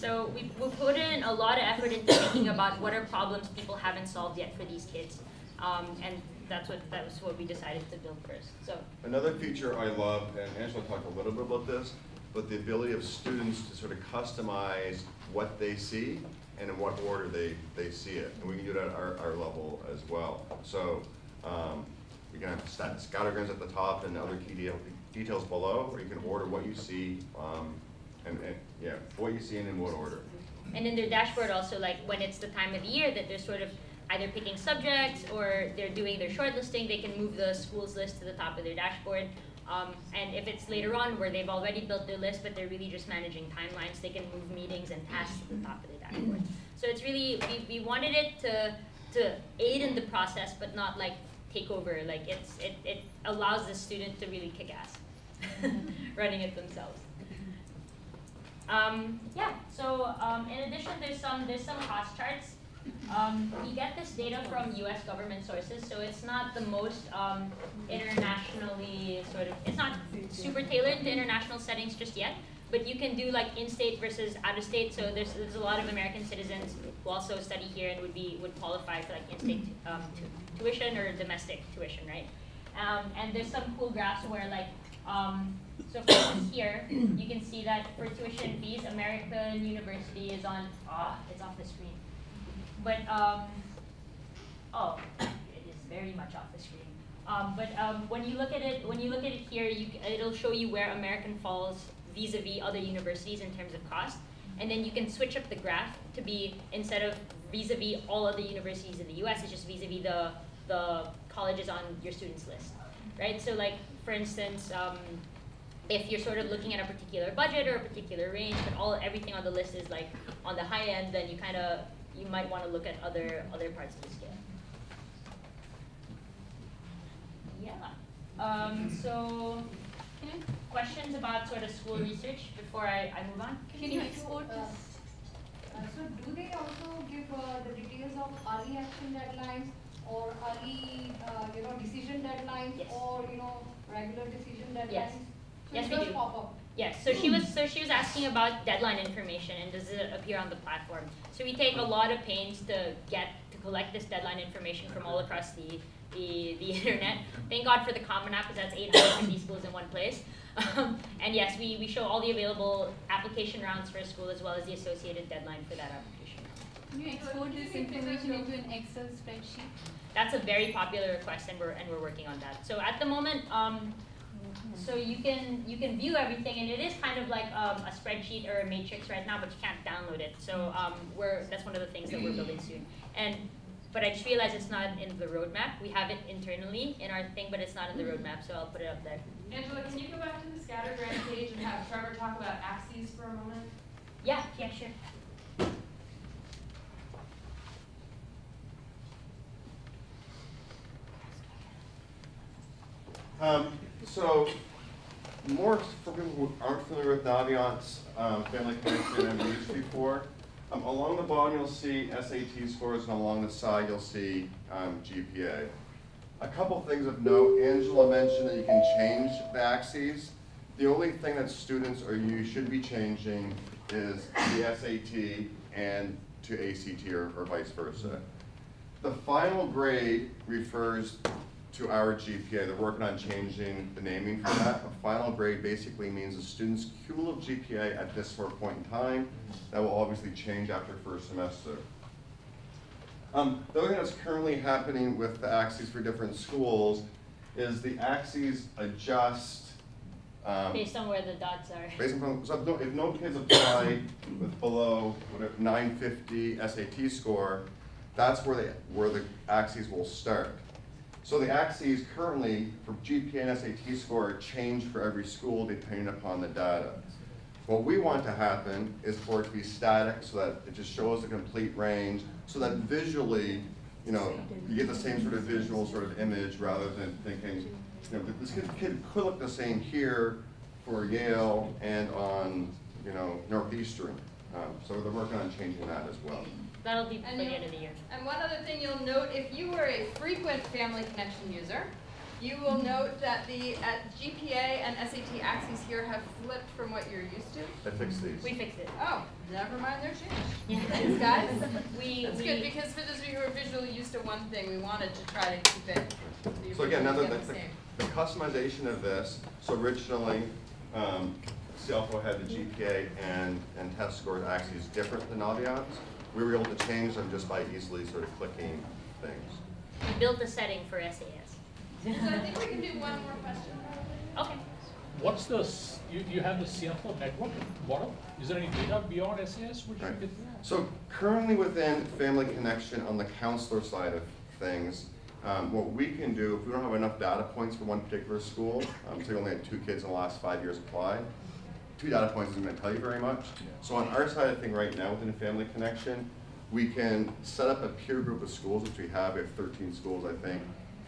So we, we put in a lot of effort into thinking about what are problems people haven't solved yet for these kids. Um, and that's what, that was what we decided to build first, so. Another feature I love, and Angela talked a little bit about this, but the ability of students to sort of customize what they see and in what order they, they see it. And we can do it at our, our level as well. So, um, we can have scattergrams at the top and other key deal, details below, or you can order what you see, um, and, and, yeah, what you see and in what order. And in their dashboard also, like when it's the time of the year that they're sort of either picking subjects or they're doing their shortlisting, they can move the schools list to the top of their dashboard. Um, and if it's later on where they've already built their list, but they're really just managing timelines, they can move meetings and tasks to the top of the dashboard. So it's really, we, we wanted it to, to aid in the process, but not like take over. Like it's, it, it allows the student to really kick ass running it themselves. Um, yeah, so um, in addition, there's some there's some cost charts. Um, we get this data from U.S. government sources, so it's not the most um, internationally sort of it's not super tailored to international settings just yet. But you can do like in-state versus out-of-state. So there's there's a lot of American citizens who also study here and would be would qualify for like in-state um, tu- tuition or domestic tuition, right? Um, and there's some cool graphs where like um, so for instance here, you can see that for tuition fees, American University is on, ah, it's off the screen. But, um, oh, it is very much off the screen. Um, but um, when you look at it, when you look at it here, you, it'll show you where American falls vis-a-vis other universities in terms of cost. And then you can switch up the graph to be, instead of vis-a-vis all other universities in the US, it's just vis-a-vis the, the colleges on your students list, right? So like, for instance, um, if you're sort of looking at a particular budget or a particular range, but all everything on the list is like on the high end, then you kind of you might want to look at other other parts of the scale. Yeah. Um, so, questions about sort of school research before I, I move on? Can you export Uh, this? uh, So do they also give uh, the details of early action deadlines or early, uh, you know, decision deadlines Yes. or, you know, regular decision deadlines? Yes. So Yes, we do. pop up. Yes, so she was so she was asking about deadline information and does it appear on the platform. So we take a lot of pains to get to collect this deadline information from all across the the, the internet. Thank God for the Common App because that's 850 schools in one place. Um, and yes, we, we show all the available application rounds for a school as well as the associated deadline for that application. Can you export this information into an Excel spreadsheet? That's a very popular request and we're and we're working on that. So at the moment, um, so you can you can view everything and it is kind of like um, a spreadsheet or a matrix right now, but you can't download it. So um, we're that's one of the things that we're building soon. And but I just realized it's not in the roadmap. We have it internally in our thing, but it's not in the roadmap. So I'll put it up there. Angela, can you go back to the scattergram page and have Trevor talk about axes for a moment? Yeah, yeah, sure. Um, so, more for people who aren't familiar with Naviance, um, Family Connection and used before, um, along the bottom you'll see SAT scores and along the side you'll see um, GPA. A couple things of note, Angela mentioned that you can change the axes. The only thing that students or you should be changing is the SAT and to ACT or, or vice versa. The final grade refers to our GPA. They're working on changing the naming for that. A final grade basically means a student's cumulative GPA at this sort of point in time. That will obviously change after first semester. Um, the other thing that's currently happening with the axes for different schools is the axes adjust um, Based on where the dots are. Based on, so if no, if no kids apply with below whatever nine fifty SAT score, that's where the, where the axes will start. So the axes currently for GPA and SAT score change for every school depending upon the data. What we want to happen is for it to be static so that it just shows the complete range, so that visually, you know, you get the same sort of visual sort of image rather than thinking, you know, this kid, kid could look the same here for Yale and on, you know, Northeastern. Um, so they're working on changing that as well. That'll be by And the end of the year. And one other thing you'll note, if you were a frequent Family Connection user, you will note that the at GPA and SAT axes here have flipped from what you're used to. I fixed these. We fixed it. Oh, never mind, they're changed. Yeah. Thanks, guys. We- That's we- good, because for those of you who are visually used to one thing, we wanted to try to keep it, the So again, now the, the, the customization of this, so originally, um, Cialfo had the GPA and, and test scores axes different than Naviance. We were able to change them just by easily sort of clicking things. We built a setting for SAS. So I think we can do one more question. Okay. What's the, s- you, you have the Cialfo network model? Is there any data beyond SAS which you Right. get? So currently within Family Connection on the counselor side of things, um, what we can do, if we don't have enough data points for one particular school, um, say we only had two kids in the last five years apply, two data points isn't gonna tell you very much. So on our side of thing right now within a Family Connection, we can set up a peer group of schools, which we have, we have thirteen schools, I think.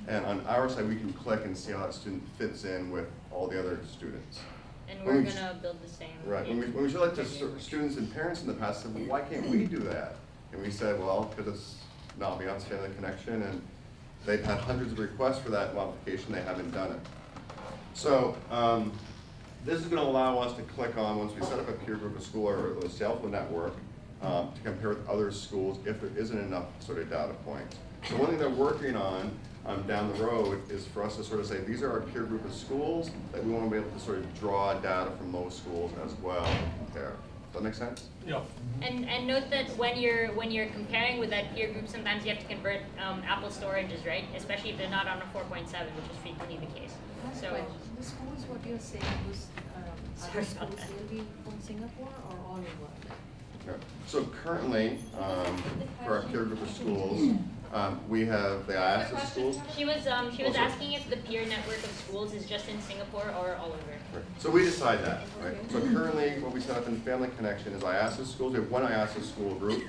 And on our side, we can click and see how that student fits in with all the other students. And When we're we- gonna build the same. Right, when we, when we showed that to students and parents in the past, said, well, why can't we do that? And we said, well, because it's not beyond Family Connection, and they've had hundreds of requests for that modification, they haven't done it. So, um, this is gonna allow us to click on, once we set up a peer group of school or the Cialfo network, um, to compare with other schools if there isn't enough sort of data points. So one thing they're working on, um, down the road is for us to sort of say, these are our peer group of schools, that we wanna be able to sort of draw data from those schools as well and compare. Does that make sense? Yeah. And, and note that when you're, when you're comparing with that peer group, sometimes you have to convert, um, Apple storages, right? Especially if they're not on a four point seven, which is frequently the case. So, Question. The schools, what you're saying was, um, Sorry other schools, that. from Singapore or all over? Yeah. So currently, um, for our peer group of schools, um, we have the IASA schools. she was, um, she was Also- asking if the peer network of schools is just in Singapore or all over. Right. So we decide that, right? So currently, what we set up in Family Connection is IASA schools. We have one IASA school group,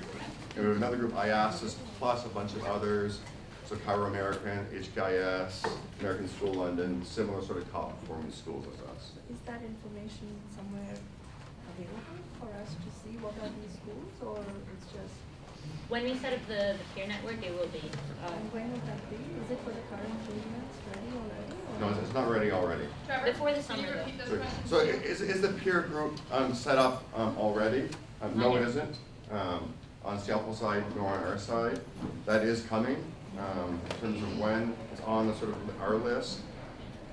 and we have another group, IASA plus a bunch of others. So Cairo American, HKIS, American School London, similar sort of top performing schools as us. Is that information somewhere available for us to see what are these schools, or it's just, When we set up the, the peer network, it will be. uh, and when would that be? Is it for the current juniors ready already? or- No, it's- it's not ready already. Trevor, Before the can you summer, repeat those So- questions? So is, is the peer group um, set up um, already? Um, No, Not it yet. isn't. Um, On Cialfo side, nor on our side. That is coming. Um, In terms of when, it's on the sort of our list.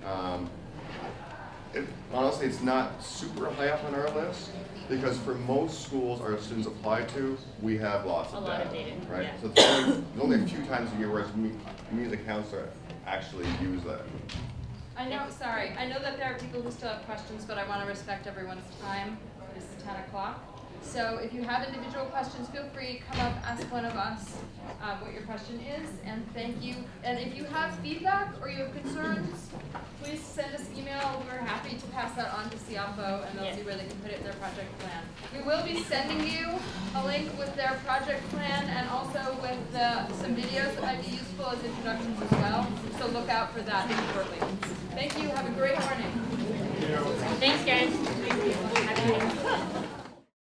Um, it- Honestly, it's not super high up on our list, because for most schools our students apply to, we have lots A of lot data. of data, Right? yeah. So it's only, there's only a few times a year where it's me, me as a counselor actually use that. I know, sorry, I know that there are people who still have questions, but I want to respect everyone's time. It is ten o'clock. So if you have individual questions, feel free, to come up, ask one of us um, what your question is, and thank you. And if you have feedback or you have concerns, please send us email. We're happy to pass that on to Cialfo, and they'll Yeah. see where they can put it in their project plan. We will be sending you a link with their project plan and also with the, some videos that might be useful as introductions as well. So look out for that shortly. Thank you, have a great morning. Thanks, guys. Have a good day.